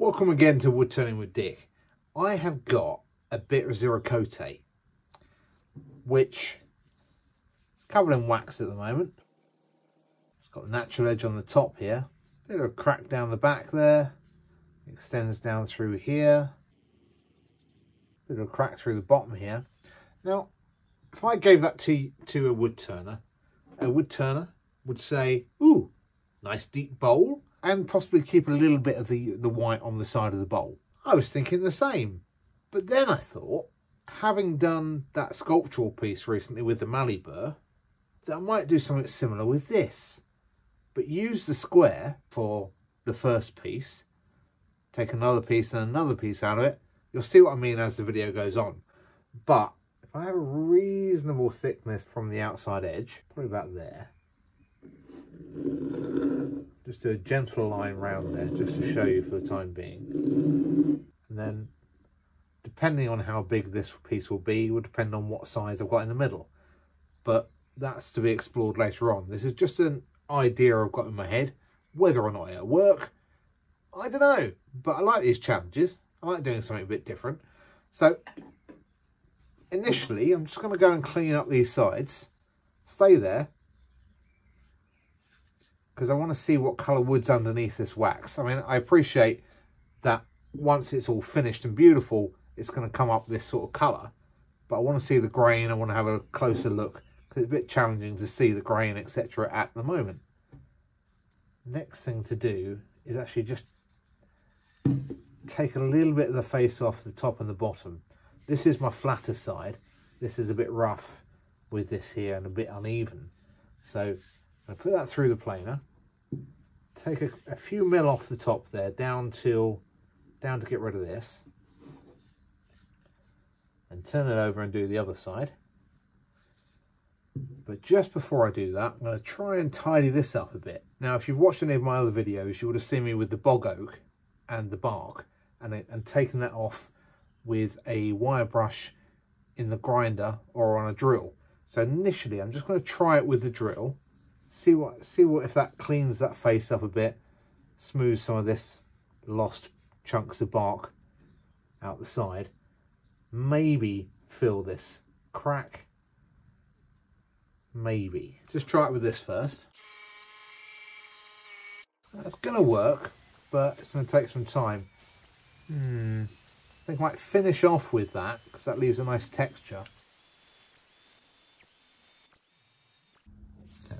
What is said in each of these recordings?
Welcome again to Wood Turning with Dick. I have got a bit of Ziricote, which is covered in wax at the moment. It's got a natural edge on the top here, bit of a crack down the back there, extends down through here, bit of a crack through the bottom here. Now, if I gave that to, to a wood turner, a wood turner would say, ooh, nice deep bowl, and possibly keep a little bit of the, the white on the side of the bowl. I was thinking the same. But then I thought, having done that sculptural piece recently with the Mallee burr, that I might do something similar with this. But use the square for the first piece, take another piece and another piece out of it. You'll see what I mean as the video goes on. But if I have a reasonable thickness from the outside edge, probably about there, just a gentle line round there just to show you for the time being. And then depending on how big this piece will be will depend on what size I've got in the middle. But that's to be explored later on. This is just an idea I've got in my head. Whether or not it'll work, I don't know. But I like these challenges. I like doing something a bit different. So initially, I'm just going to go and clean up these sides. Stay there because I want to see what colour wood's underneath this wax. I mean, I appreciate that once it's all finished and beautiful, it's going to come up this sort of colour. But I want to see the grain, I want to have a closer look, because it's a bit challenging to see the grain, etc. at the moment. Next thing to do is actually just take a little bit of the face off the top and the bottom. This is my flatter side. This is a bit rough with this here and a bit uneven. So I put that through the planer. Take a, a few mil off the top there down till down to get rid of this. And turn it over and do the other side. But just before I do that I'm going to try and tidy this up a bit. Now if you've watched any of my other videos you would have seen me with the bog oak and the bark and, it, and taking that off with a wire brush in the grinder or on a drill. So initially I'm just going to try it with the drill see what see what if that cleans that face up a bit smooths some of this lost chunks of bark out the side maybe fill this crack. Maybe. Just try it with this first. That's gonna work but it's gonna take some time. Hmm. I think I might finish off with that because that leaves a nice texture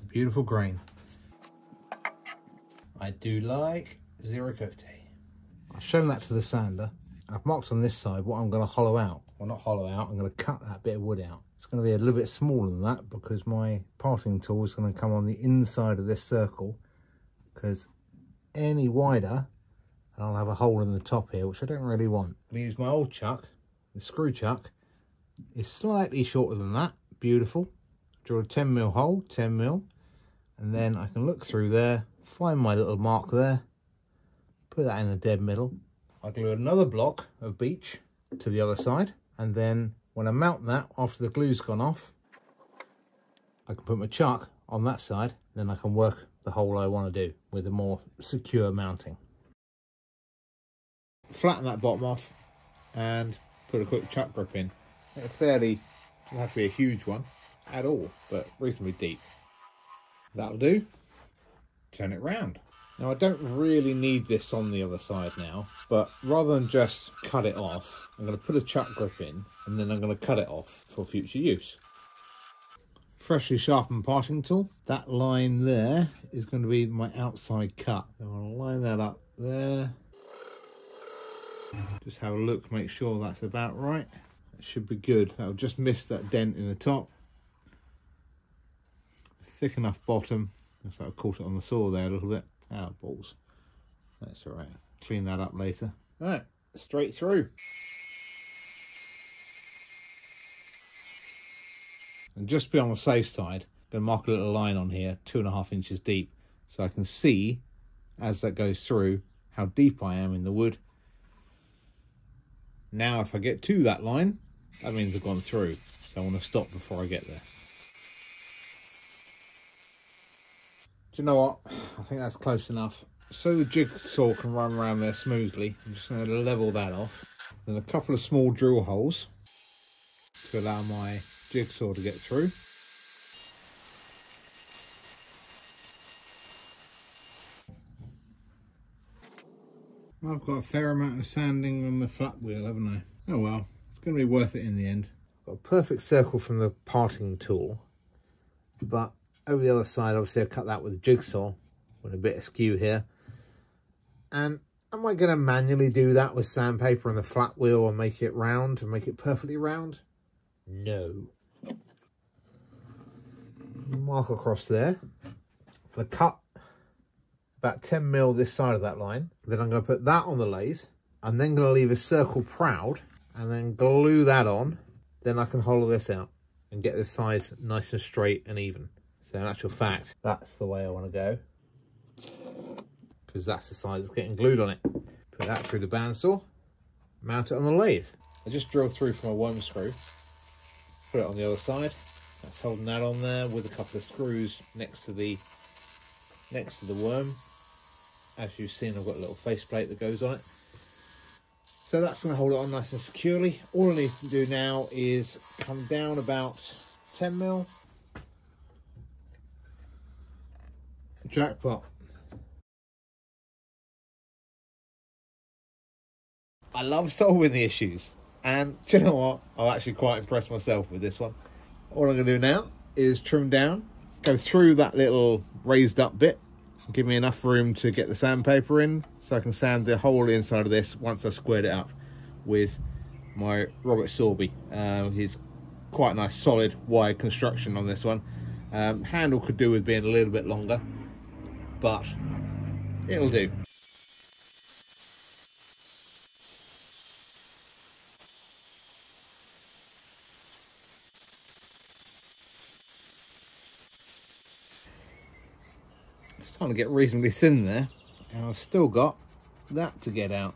Beautiful grain. I do like Ziricote. I've shown that to the sander. I've marked on this side what I'm going to hollow out. Well, not hollow out, I'm going to cut that bit of wood out. It's going to be a little bit smaller than that because my parting tool is going to come on the inside of this circle because any wider and I'll have a hole in the top here, which I don't really want. I'm going to use my old chuck. The screw chuck is slightly shorter than that. Beautiful. Draw a 10 mil hole, 10 mil and then I can look through there find my little mark there put that in the dead middle. I'll glue another block of beech to the other side and then when I mount that after the glue's gone off I can put my chuck on that side then I can work the hole I want to do with a more secure mounting. Flatten that bottom off and put a quick chuck grip in. A fairly doesn't have to be a huge one at all but reasonably deep That'll do. Turn it round. Now I don't really need this on the other side now, but rather than just cut it off, I'm going to put a chuck grip in and then I'm going to cut it off for future use. Freshly sharpened parting tool. That line there is going to be my outside cut. I'm going to line that up there. Just have a look, make sure that's about right. It should be good. That'll just miss that dent in the top thick enough bottom. Looks like I caught it on the saw there a little bit. Ah, balls. That's all right. Clean that up later. All right, straight through. And just to be on the safe side, I'm going to mark a little line on here, two and a half inches deep, so I can see as that goes through how deep I am in the wood. Now, if I get to that line, that means I've gone through. So I want to stop before I get there. You know what? I think that's close enough. so the jigsaw can run around there smoothly, I'm just going to level that off. Then a couple of small drill holes to allow my jigsaw to get through. I've got a fair amount of sanding on the flat wheel, haven't I? Oh well, it's going to be worth it in the end. Got a perfect circle from the parting tool, but over the other side, obviously I've cut that with a jigsaw, with a bit askew here. And am I going to manually do that with sandpaper on the flat wheel and make it round and make it perfectly round? No. Mark across there. for The cut about 10 mil this side of that line. Then I'm going to put that on the lathe. I'm then going to leave a circle proud and then glue that on. Then I can hollow this out and get this size nice and straight and even. So in actual fact, that's the way I want to go. Because that's the size it's getting glued on it. Put that through the bandsaw, mount it on the lathe. I just drilled through from a worm screw, put it on the other side. That's holding that on there with a couple of screws next to the next to the worm as you've seen, I've got a little faceplate that goes on it. So that's going to hold it on nice and securely. All I need to do now is come down about 10 mil. Jackpot. I love solving the issues. And you know what? I'm actually quite impressed myself with this one. All I'm going to do now is trim down, go through that little raised up bit give me enough room to get the sandpaper in so I can sand the whole inside of this once I squared it up with my Robert Sorby. Uh, he's quite a nice solid wide construction on this one. Um, handle could do with being a little bit longer, but it'll do. It's starting to get reasonably thin there and I've still got that to get out.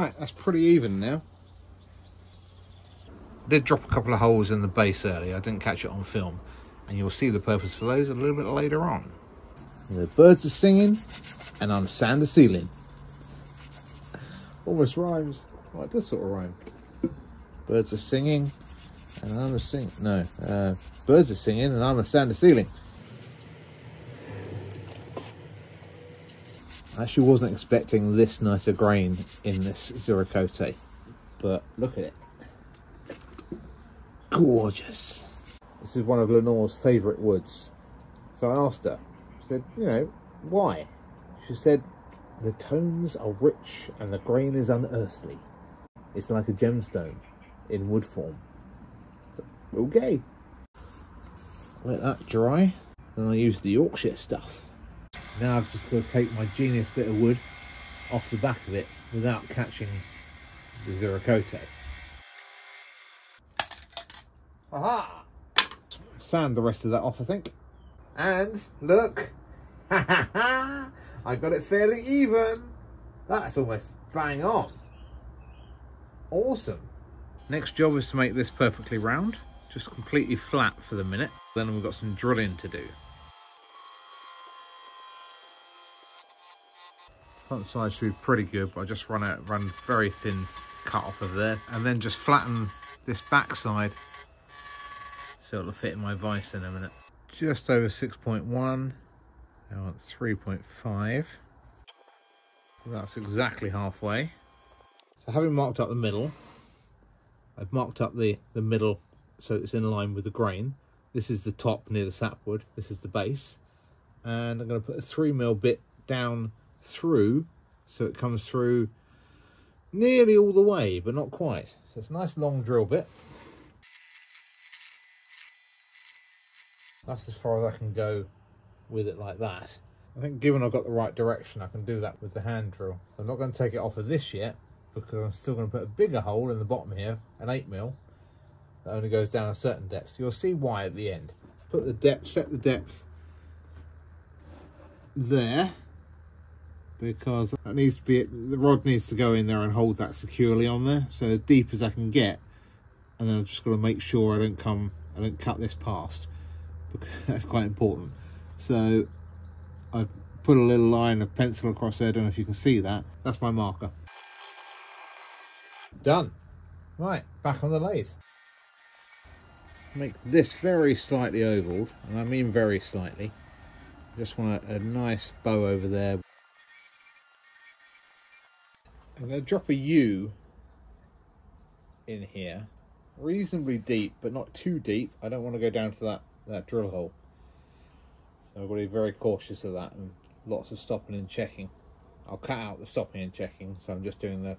Alright, that's pretty even now. Did drop a couple of holes in the base earlier, I didn't catch it on film. And you'll see the purpose for those a little bit later on. The birds are singing and I'm sand the ceiling. Almost rhymes. Like this sort of rhyme. Birds are singing and I'm a sing. No, uh, birds are singing and I'm a stand the ceiling. I actually wasn't expecting this nice a grain in this Ziricote, but look at it. Gorgeous. This is one of Lenore's favourite woods. So I asked her, I said, you know, why? She said, the tones are rich and the grain is unearthly. It's like a gemstone in wood form. So, okay. Let that dry. Then I use the Yorkshire stuff. Now I've just got to take my genius bit of wood off the back of it without catching the Ziricote. Aha! Sand the rest of that off, I think. And look! I got it fairly even. That's almost bang on. Awesome. Next job is to make this perfectly round, just completely flat for the minute. Then we've got some drilling to do. Front side should be pretty good, but I just run out, run very thin cut off of there, and then just flatten this back side so it'll fit in my vise in a minute. Just over 6.1 I want 3.5. So that's exactly halfway. So having marked up the middle, I've marked up the, the middle so it's in line with the grain. This is the top near the sapwood. This is the base. And I'm going to put a 3 mil bit down through so it comes through nearly all the way, but not quite. So it's a nice long drill bit. That's as far as I can go with it like that. I think given I've got the right direction, I can do that with the hand drill. I'm not going to take it off of this yet because I'm still going to put a bigger hole in the bottom here, an 8 mil that only goes down a certain depth. You'll see why at the end. Put the depth, set the depth there, because that needs to be the rod needs to go in there and hold that securely on there. So as deep as I can get and then I'm just going to make sure I don't come I don't cut this past because that's quite important. So I've put a little line of pencil across there I don't know if you can see that. That's my marker. Done. Right back on the lathe. Make this very slightly ovaled and I mean very slightly. Just want a, a nice bow over there I'm going to drop a U in here. Reasonably deep but not too deep. I don't want to go down to that that drill hole. So I've got to be very cautious of that and lots of stopping and checking. I'll cut out the stopping and checking so I'm just doing the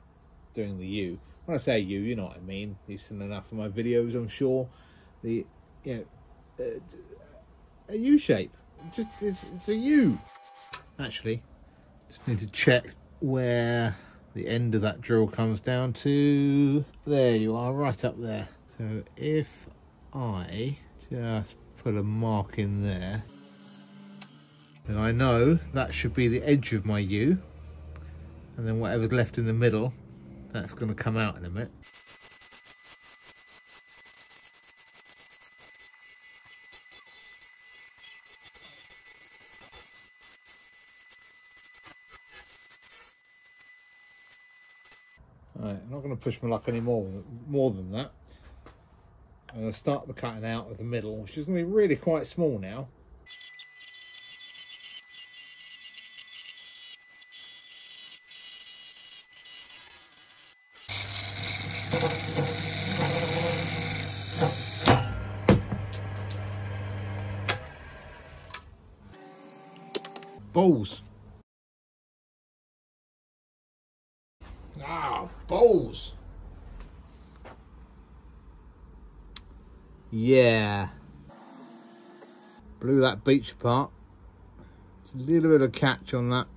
doing the U. When I say U you know what I mean. You've seen enough of my videos I'm sure. The you know uh, a U shape. Just it's, it's a U. Actually just need to check where the end of that drill comes down to there you are right up there. So if I just put a mark in there then I know that should be the edge of my U. And then whatever's left in the middle that's going to come out in a minute Right, I'm not going to push my luck any more, more than that. I'm going to start the cutting out of the middle, which is going to be really quite small now. Balls. Ah, balls. Yeah. Blew that beech apart. It's a little bit of catch on that.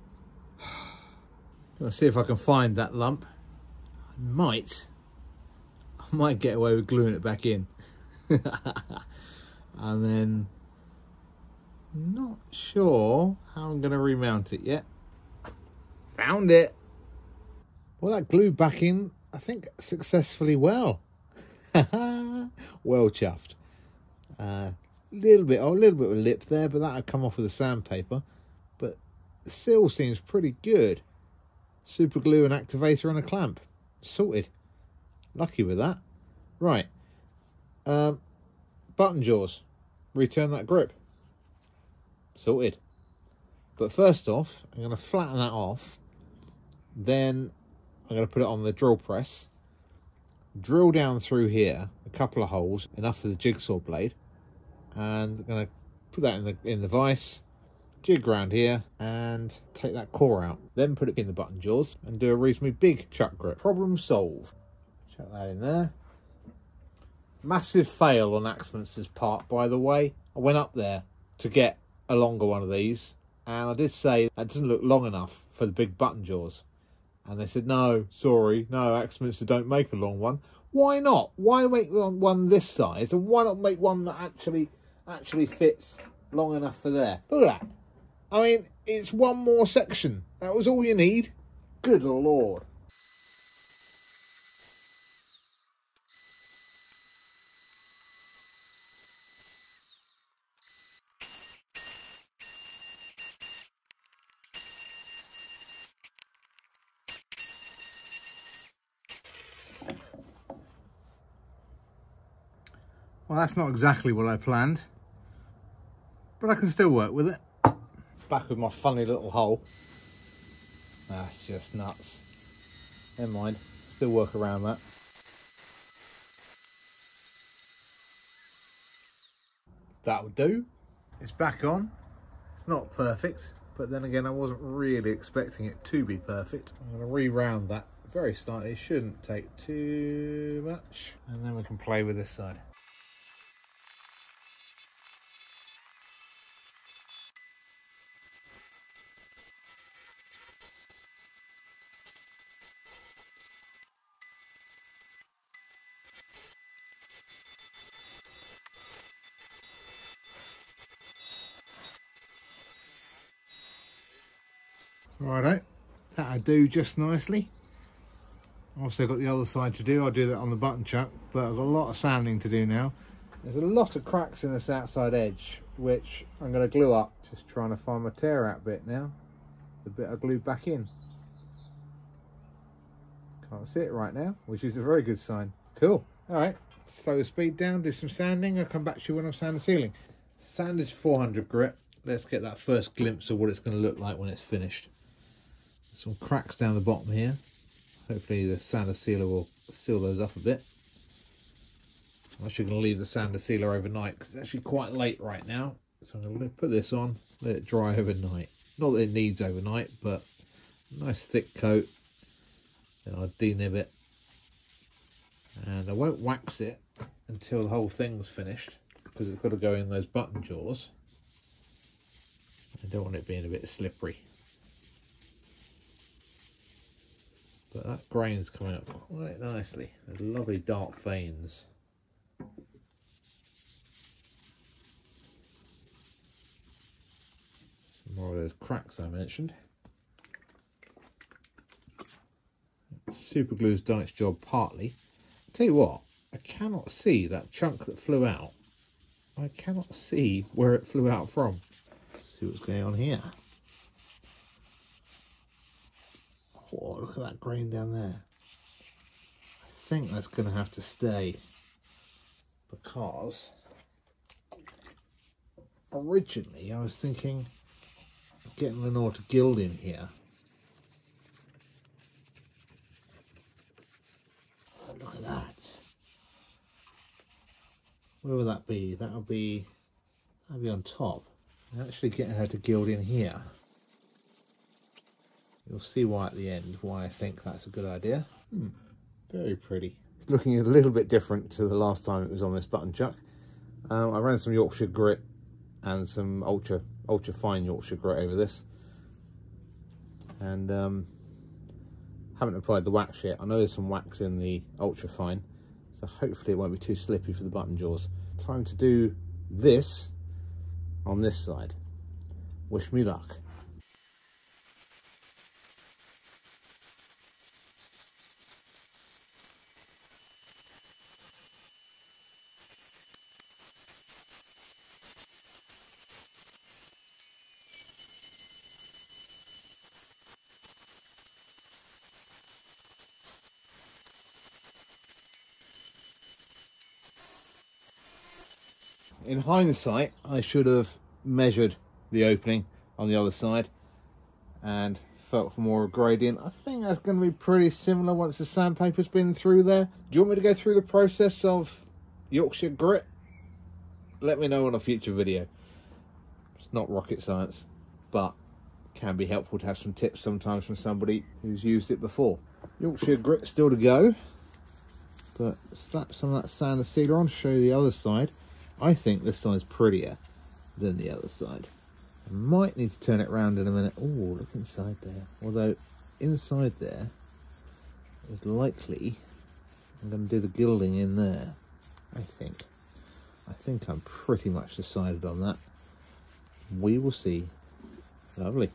Gonna see if I can find that lump. I might. I might get away with gluing it back in. and then not sure how I'm gonna remount it yet. Found it. Well, that glued back in, I think, successfully well. well chuffed. A uh, little bit, oh, a little bit of lip there, but that'll come off with the sandpaper. But the seal seems pretty good. Super glue, and activator, and a clamp. Sorted. Lucky with that. Right. Um, button jaws. Return that grip. Sorted. But first off, I'm going to flatten that off. Then I'm going to put it on the drill press, drill down through here, a couple of holes, enough for the jigsaw blade, and I'm going to put that in the in the vise, jig around here, and take that core out. Then put it in the button jaws and do a reasonably big chuck grip. Problem solved. Chuck that in there. Massive fail on Axminster's part, by the way. I went up there to get a longer one of these, and I did say that doesn't look long enough for the big button jaws. And they said, no, sorry, no, Axminster don't make a long one. Why not? Why make one this size and why not make one that actually actually fits long enough for there? Look at that. I mean, it's one more section. That was all you need. Good lord. Well, that's not exactly what I planned, but I can still work with it. Back with my funny little hole. That's just nuts. Never mind, still work around that. That'll do. It's back on. It's not perfect, but then again, I wasn't really expecting it to be perfect. I'm going to re-round that very slightly. It shouldn't take too much. And then we can play with this side. Righto, that I do just nicely. I've also got the other side to do. I'll do that on the button chuck, but I've got a lot of sanding to do now. There's a lot of cracks in this outside edge, which I'm going to glue up. Just trying to find my tear out bit now. The bit I glued back in. Can't see it right now, which is a very good sign. Cool. All right, slow the speed down, do some sanding. I'll come back to you when I'm sanding the ceiling. Sandage 400 grit. Let's get that first glimpse of what it's going to look like when it's finished. Some cracks down the bottom here. Hopefully the sander sealer will seal those up a bit. I'm actually going to leave the sander sealer overnight because it's actually quite late right now. So I'm going to put this on, let it dry overnight. Not that it needs overnight, but nice thick coat. Then I'll denib it. And I won't wax it until the whole thing's finished because it's got to go in those button jaws. I don't want it being a bit slippery. But that grain's coming up quite nicely. Lovely dark veins. Some more of those cracks I mentioned. Super glue's done its job partly. Tell you what, I cannot see that chunk that flew out. I cannot see where it flew out from. Let's see what's going on here. Oh, look at that grain down there. I think that's going to have to stay because originally I was thinking of getting Lenore to gild in here. Look at that. Where will that be? That'll be that'll be on top. I'm actually getting her to gild in here. You'll see why at the end, why I think that's a good idea. Hmm, very pretty. It's looking a little bit different to the last time it was on this button chuck. Um, I ran some Yorkshire grit and some ultra ultra fine Yorkshire grit over this. And um, haven't applied the wax yet. I know there's some wax in the ultra fine, so hopefully it won't be too slippy for the button jaws. Time to do this on this side. Wish me luck. In hindsight, I should have measured the opening on the other side and felt for more gradient. I think that's going to be pretty similar once the sandpaper's been through there. Do you want me to go through the process of Yorkshire grit? Let me know on a future video. It's not rocket science, but can be helpful to have some tips sometimes from somebody who's used it before. Yorkshire grit still to go, but slap some of that sander sealer on, to show you the other side. I think this side's prettier than the other side. I might need to turn it around in a minute. Oh, look inside there. Although inside there is likely I'm going to do the gilding in there. I think. I think I'm pretty much decided on that. We will see. Lovely.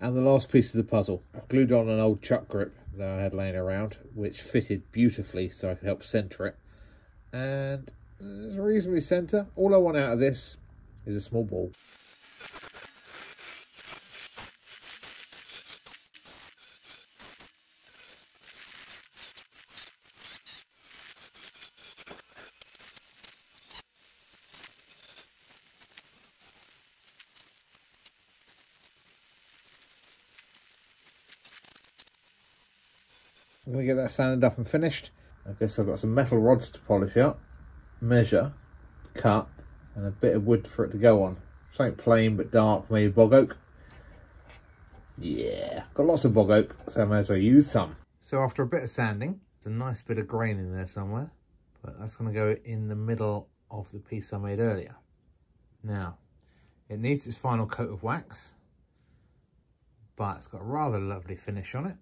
And the last piece of the puzzle. I glued on an old chuck grip that I had laying around, which fitted beautifully so I could help centre it. And it's reasonably centre. All I want out of this is a small ball. I'm going to get that sanded up and finished. I guess I've got some metal rods to polish up measure, cut, and a bit of wood for it to go on. Something plain but dark, maybe bog oak. Yeah, got lots of bog oak, so I may as well use some. So after a bit of sanding, there's a nice bit of grain in there somewhere, but that's going to go in the middle of the piece I made earlier. Now, it needs its final coat of wax, but it's got a rather lovely finish on it.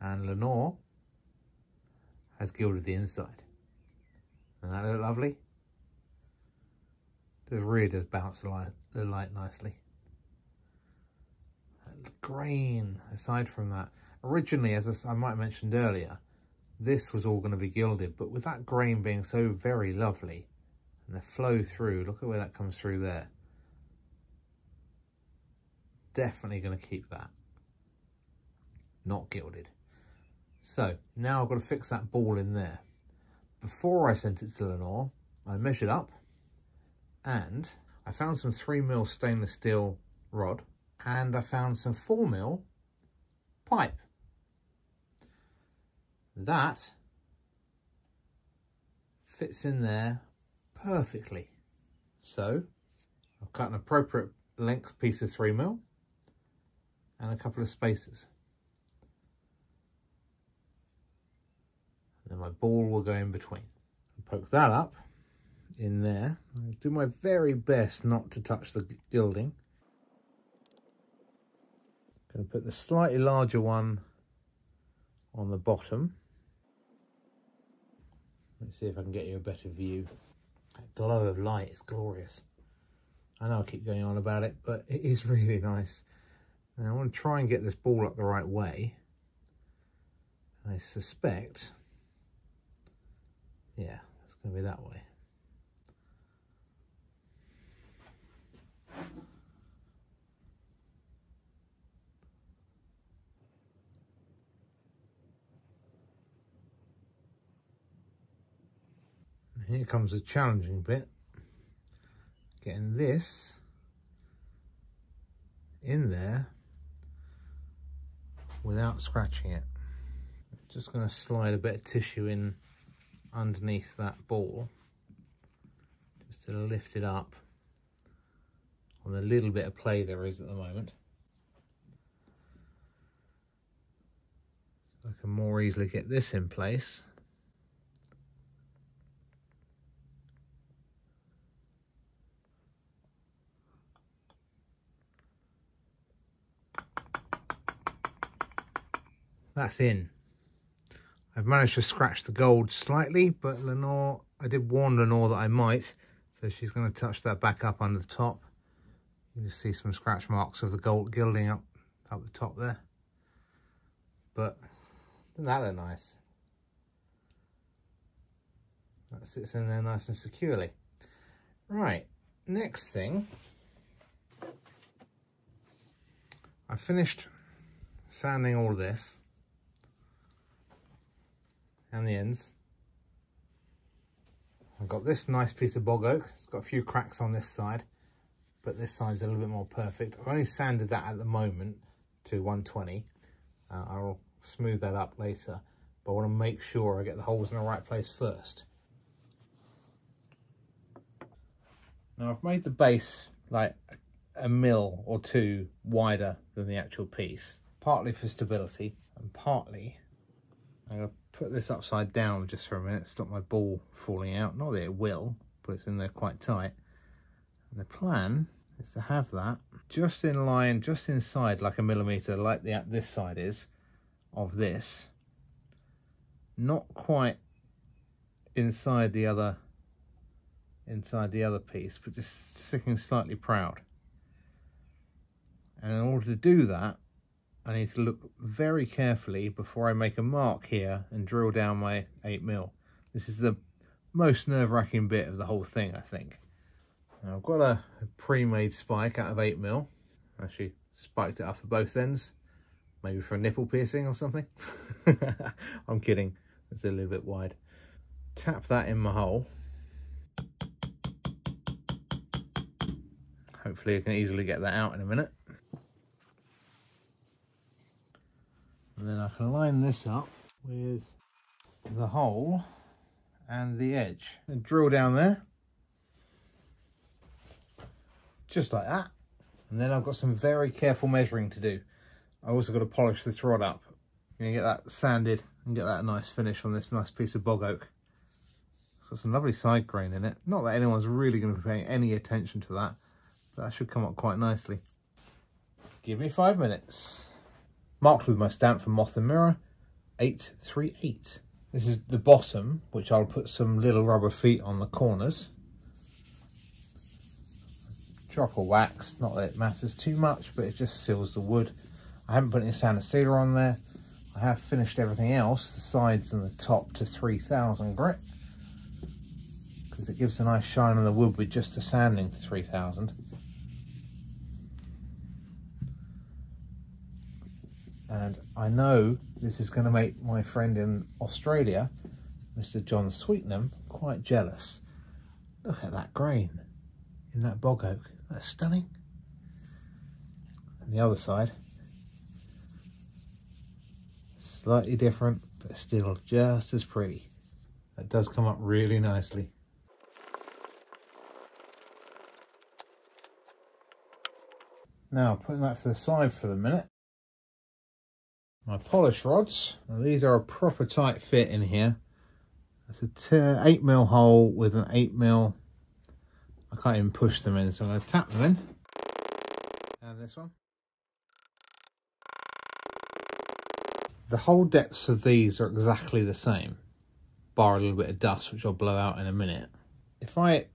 And Lenore has gilded the inside. And that look lovely? It really does bounce the light, the light nicely. grain aside from that. Originally, as I might have mentioned earlier, this was all going to be gilded, but with that grain being so very lovely and the flow through, look at where that comes through there. Definitely going to keep that. Not gilded. So now I've got to fix that ball in there. Before I sent it to Lenore, I measured up and I found some 3mm stainless steel rod and I found some 4mm pipe. That fits in there perfectly. So I've cut an appropriate length piece of 3mm and a couple of spacers. Then my ball will go in between. Poke that up in there. I'll do my very best not to touch the gilding. Going to put the slightly larger one on the bottom. Let's see if I can get you a better view. That glow of light is glorious. I know I keep going on about it, but it is really nice. Now I want to try and get this ball up the right way. I suspect, yeah, it's going to be that way. here comes the challenging bit. Getting this in there without scratching it. Just going to slide a bit of tissue in underneath that ball just to lift it up on the little bit of play there is at the moment. I can more easily get this in place. That's in. I've managed to scratch the gold slightly, but Lenore, I did warn Lenore that I might, so she's going to touch that back up under the top. You can see some scratch marks of the gold gilding up, up the top there. But doesn't that look nice? That sits in there nice and securely. Right, next thing. I finished sanding all this and the ends. I've got this nice piece of bog oak. It's got a few cracks on this side, but this side's a little bit more perfect. I've only sanded that at the moment to 120. Uh, I'll smooth that up later, but I want to make sure I get the holes in the right place first. Now I've made the base like a mil or two wider than the actual piece, partly for stability and partly I'm going to put this upside down just for a minute, stop my ball falling out. Not that it will, but it's in there quite tight. And the plan is to have that just in line, just inside like a millimetre, like the this side is, of this. Not quite inside the other inside the other piece, but just sticking slightly proud. And in order to do that, I need to look very carefully before I make a mark here and drill down my 8mm. This is the most nerve-wracking bit of the whole thing, I think. Now, I've got a, pre-made spike out of 8mm. Actually spiked it up for both ends. Maybe for a nipple piercing or something. I'm kidding. It's a little bit wide. Tap that in my hole. Hopefully I can easily get that out in a minute. And then I can line this up with the hole and the edge. And drill down there. Just like that. And then I've got some very careful measuring to do. I also got to polish this rod up. Know, get that sanded and get that nice finish on this nice piece of bog oak. It's got some lovely side grain in it. Not that anyone's really going to be paying any attention to that, but that should come up quite nicely. Give me five minutes marked with my stamp from Moth and Mirror, 838. This is the bottom, which I'll put some little rubber feet on the corners. Chalk or wax, not that it matters too much, but it just seals the wood. I haven't put any sander sealer on there. I have finished everything else, the sides and the top to 3000 grit. Because it gives a nice shine on the wood with just the sanding to 3000. And I know this is going to make my friend in Australia, Mr. John Sweetnam, quite jealous. Look at that grain in that bog oak. That's stunning. And the other side, slightly different, but still just as pretty. That does come up really nicely. Now, putting that to the side for the minute. My polish rods. Now, these are a proper tight fit in here. It's a 8 mil hole with an 8 mil. I can't even push them in, so I'm going to tap them in. And this one. The hole depths of these are exactly the same, bar a little bit of dust, which I'll blow out in a minute. If I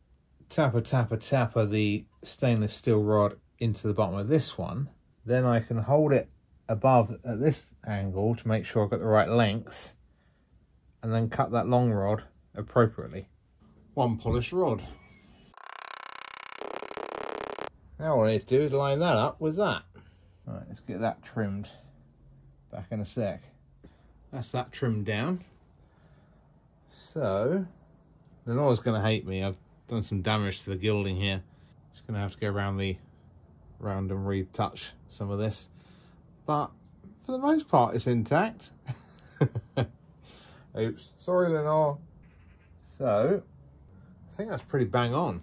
tap a tap a tap of the stainless steel rod into the bottom of this one, then I can hold it above at this angle to make sure I've got the right length and then cut that long rod appropriately. One polished rod. Now what I need to do is line that up with that. All right, let's get that trimmed back in a sec. That's that trimmed down. So, Lenore's going to hate me. I've done some damage to the gilding here. Just going to have to go around the round and retouch some of this. But for the most part, it's intact. Oops, sorry Lenore. So, I think that's pretty bang on.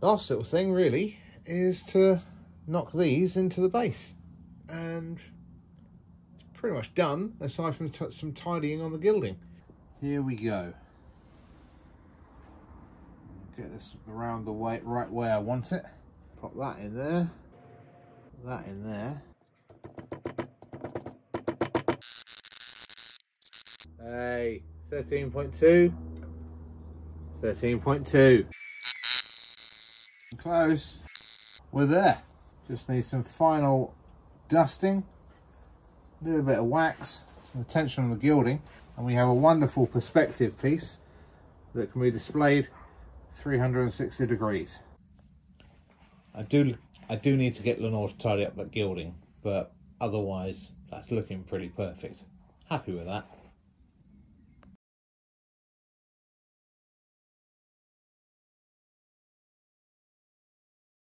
Last little thing really is to knock these into the base. And it's pretty much done, aside from some tidying on the gilding. Here we go. Get this around the way, right way I want it. Pop that in there, that in there. Hey, 13.2. 13.2. Close. We're there. Just need some final dusting, a little bit of wax, some attention on the gilding, and we have a wonderful perspective piece that can be displayed 360 degrees. I do I do need to get Lenore to tidy up that gilding, but otherwise that's looking pretty perfect. Happy with that.